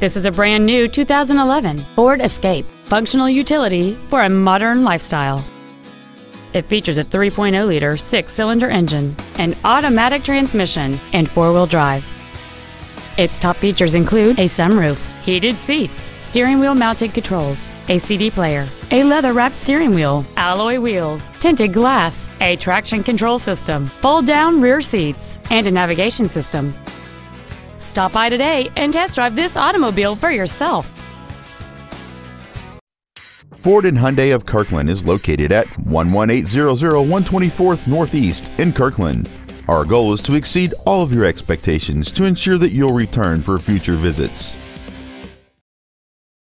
This is a brand new 2011 Ford Escape, functional utility for a modern lifestyle. It features a 3.0-liter six-cylinder engine, an automatic transmission, and four-wheel drive. Its top features include a sunroof, heated seats, steering wheel mounted controls, a CD player, a leather wrapped steering wheel, alloy wheels, tinted glass, a traction control system, fold down rear seats, and a navigation system. Stop by today and test drive this automobile for yourself. Ford and Hyundai of Kirkland is located at 11800 124th Northeast in Kirkland. Our goal is to exceed all of your expectations to ensure that you'll return for future visits.